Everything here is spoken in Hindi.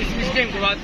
इस, इस गेम के बाद